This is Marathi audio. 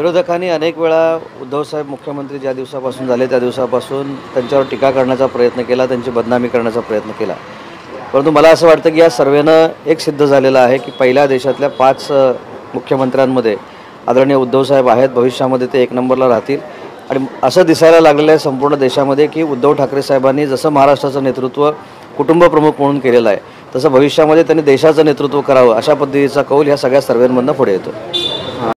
विरोधकांनी अनेक वेळा उद्धवसाहेब मुख्यमंत्री ज्या दिवसापासून झाले त्या दिवसापासून त्यांच्यावर टीका करण्याचा प्रयत्न केला त्यांची बदनामी करण्याचा प्रयत्न केला. परंतु मला असं वाटतं की या सर्वेनं एक सिद्ध झालेलं आहे की पहिल्या देशातल्या पाच मुख्यमंत्र्यांमध्ये आदरणीय उद्धवसाहेब आहेत भविष्यामध्ये ते एक नंबरला राहतील. आणि असं दिसायला लागलेलं आहे संपूर्ण देशामध्ये की उद्धव ठाकरे साहेबांनी जसं महाराष्ट्राचं नेतृत्व कुटुंबप्रमुख म्हणून केलेलं आहे तसं भविष्यामध्ये त्यांनी देशाचं नेतृत्व करावं अशा पद्धतीचा कौल ह्या सगळ्या सर्वेंमधनं पुढे येतो.